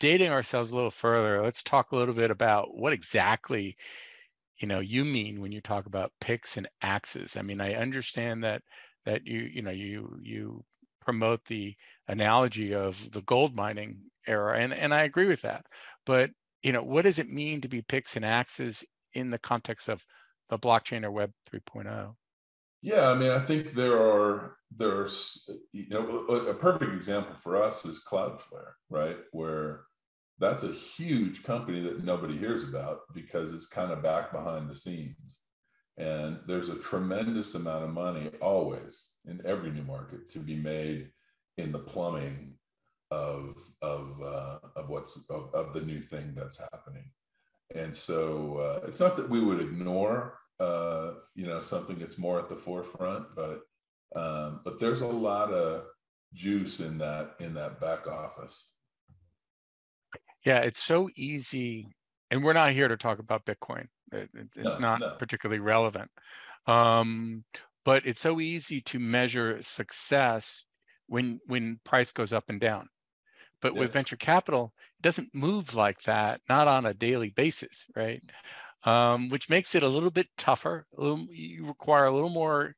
dating ourselves a little further, let's talk a little bit about what exactly you know you mean when you talk about picks and axes. I mean, I understand that that you you know you you promote the analogy of the gold mining era, and and I agree with that. But you know, what does it mean to be picks and axes in the context of the blockchain or Web 3.0? Yeah, I mean, I think there are there's you know a, a perfect example for us is Cloudflare, right? Where that's a huge company that nobody hears about because it's kind of back behind the scenes. And there's a tremendous amount of money always in every new market to be made in the plumbing of of uh, of what's of, of the new thing that's happening. And so uh, it's not that we would ignore uh, you know something that's more at the forefront, but um, but there's a lot of juice in that in that back office. Yeah, it's so easy, and we're not here to talk about Bitcoin. It, it's no, not no. particularly relevant, um, but it's so easy to measure success when when price goes up and down. But yeah. with venture capital, it doesn't move like that, not on a daily basis, right? um, which makes it a little bit tougher. A little, you require a little more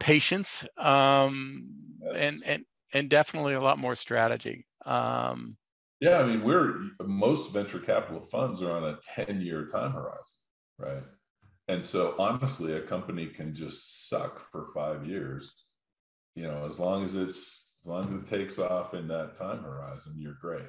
patience um, yes. and, and, and definitely a lot more strategy. Um, yeah, I mean, we're most venture capital funds are on a 10 year time horizon, right? And so honestly, a company can just suck for five years. You know, as long as it's as long as it takes off in that time horizon, you're great.